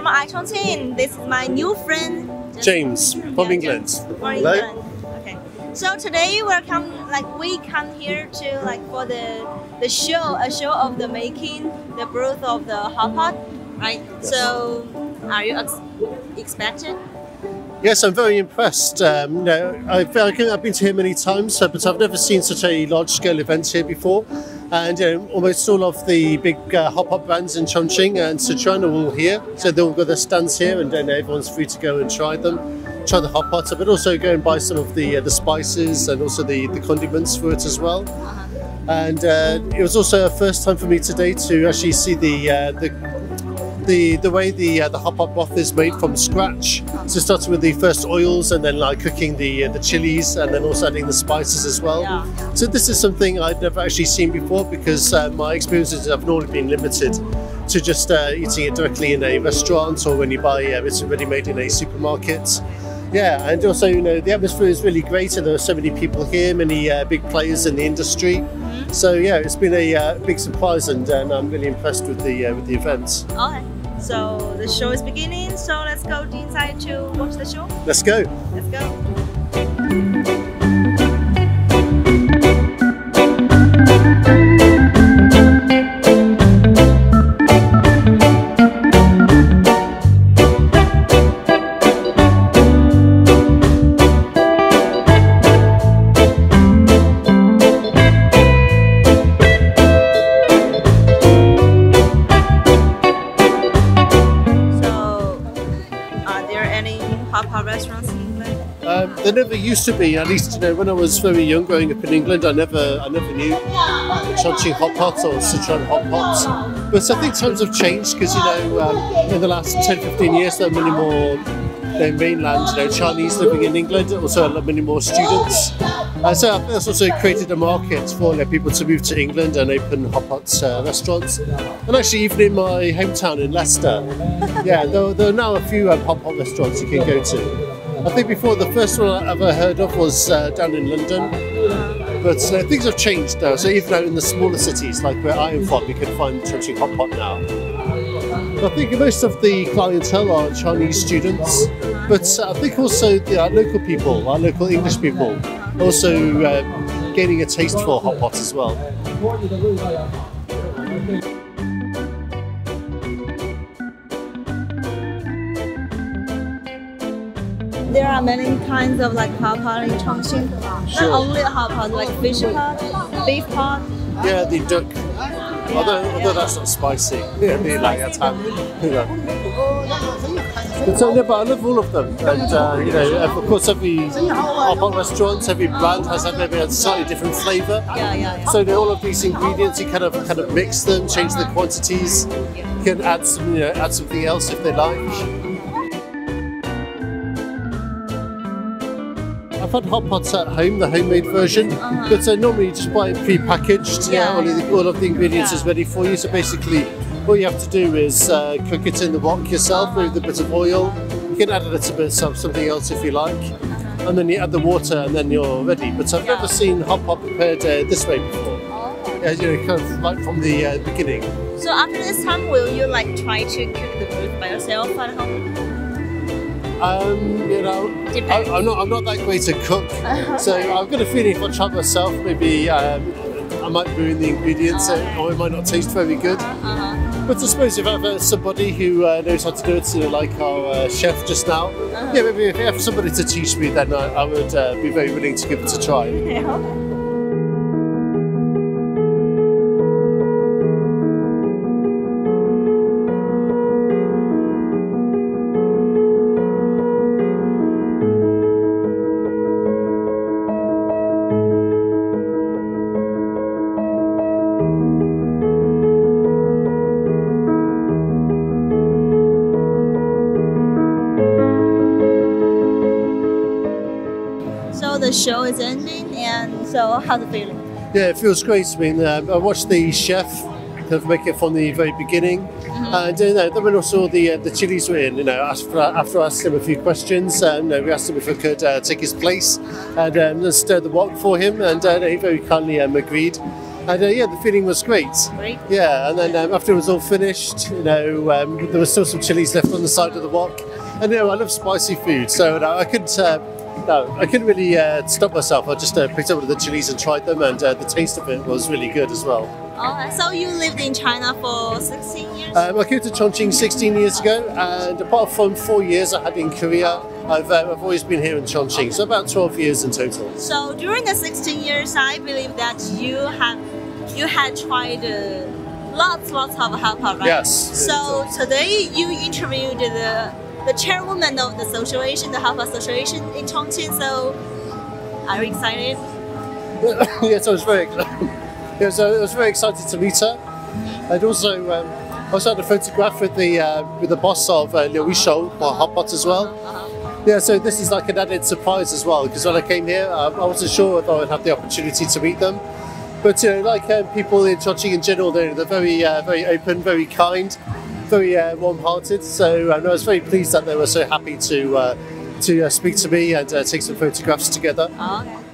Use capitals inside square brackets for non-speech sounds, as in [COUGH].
from iChongqing. This is my new friend James from Yeah, England. James from Hello. England. Okay. So today we're come like we come here to like for the the show a show of the making the birth of the hot pot, right? So are you ex- expected? Yes, I'm very impressed. Um, you know, I've, I've been to here many times, uh, but I've never seen such a large-scale event here before. And you know, almost all of the big uh, hot pot brands in Chongqing and Sichuan are all here, so they've all got their stands here, and then everyone's free to go and try them, try the hot pot, but also go and buy some of the uh, the spices and also the, the condiments for it as well. And uh, it was also a first time for me today to actually see the uh, the the the way the uh, the hot pot broth is made from scratch. So starting with the first oils and then like cooking the uh, the chilies and then also adding the spices as well. Yeah. So this is something I'd never actually seen before because uh, my experiences have normally been limited to just uh, eating it directly in a restaurant or when you buy uh, it's already made in a supermarket. Yeah, and also you know the atmosphere is really great, and there are so many people here, many uh, big players in the industry. So yeah, it's been a uh, big surprise, and, and I'm really impressed with the uh, with the event. Okay. So the show is beginning. So let's go inside to watch the show. Let's go. Let's go. Um, there never used to be. At least you know when I was very young, growing up in England, I never I never knew Chongqing hot pot or Sichuan hot pots. But I think times have changed because you know um, in the last 10, 15 years there are many more you know, mainland you know Chinese living in England. Also, many more students. And so that's also created a market for you know, people to move to England and open hot pot uh, restaurants. And actually, even in my hometown in Leicester, yeah, there, there are now a few um, hot pot restaurants you can go to. I think before the first one I ever heard of was uh, down in London, but uh, things have changed now. So even out in the smaller cities, like where I am from, you can find Chongqing hot pot now. I think most of the clientele are Chinese students, but uh, I think also the our local people, our local English people, also uh, gaining a taste for hot pot as well. There are many kinds of like hot pot in Chongqing. Sure. Not only hot pot, like fish pot, beef pot. Yeah, the duck. Although, although that's not spicy, [LAUGHS] yeah, the like a tam. You know. But, so, yeah, but I love all of them, and uh, you know, of course, every hot pot restaurant, every brand has a, maybe a slightly different flavour. Yeah, yeah, yeah. So you know, all of these ingredients, you kind of kind of mix them, change the quantities. You can add some, you know, add something else if they like. I've had hot pots at home, the homemade version, but uh, normally you just buy it pre-packaged. Yeah, Yeah, all, of the, all of the ingredients Yeah. is ready for you. So basically, all you have to do is uh, cook it in the wok yourself with a bit of oil. You can add a little bit of something else if you like, and then you add the water, and then you're ready. But I've never seen hot pot prepared uh, this way before. Yeah, you know, kind of like from the uh, beginning. So after this time, will you like try to cook the food by yourself at home? Um, you know, I. I'm not I'm not that great a cook, [LAUGHS] so I've got a feeling if I try myself, maybe um, I might ruin the ingredients, uh, or it might not taste very good. Uh-huh. But I suppose if I have uh, somebody who uh, knows how to do it, know, like our uh, chef just now, yeah, maybe if I have somebody to teach me, then I, I would uh, be very willing to give it a try. [LAUGHS] Yeah. The show is ending, and so how's the feeling? Yeah, it feels great. I mean, um, I watched the chef kind of make it from the very beginning, and uh, you know, then when also the uh, the chilies were in, you know, after after I asked him a few questions, um, you know, we asked him if I could uh, take his place and um, then stir the wok for him, and uh, he very kindly um, agreed. And uh, yeah, the feeling was great. Great. Yeah, and then um, after it was all finished, you know, um, there was still some chilies left on the side of the wok. And you know, I love spicy food, so no, I couldn't. Uh, no, I couldn't really uh, stop myself. I just uh, picked up one of the chilies and tried them, and uh, the taste of it was really good as well. Oh, so you lived in China for 16 years? Um, I came to Chongqing 16 years ago, and apart from four years I had in Korea, I've, uh, I've always been here in Chongqing, so about 12 years in total. So during the 16 years, I believe that you have you had tried uh, lots, lots of pot, right? Yes. So today you interviewed the the chairwoman of the association, the pot association in Chongqing. So are you excited? [LAUGHS] yes, I was very, [LAUGHS] yeah, so I was very excited to meet her, and also um, I also had a photograph with the uh, with the boss of uh, Liu Yishou, or Hot Pot as well. Uh-huh. Yeah, so this is like an added surprise as well because when I came here, um, I wasn't sure if I would have the opportunity to meet them. But you know, like um, people in Chongqing in general, they're, they're very, uh, very open, very kind, very uh, warm-hearted. So um, I was very pleased that they were so happy to uh, to uh, speak to me and take some photographs together. Oh, okay.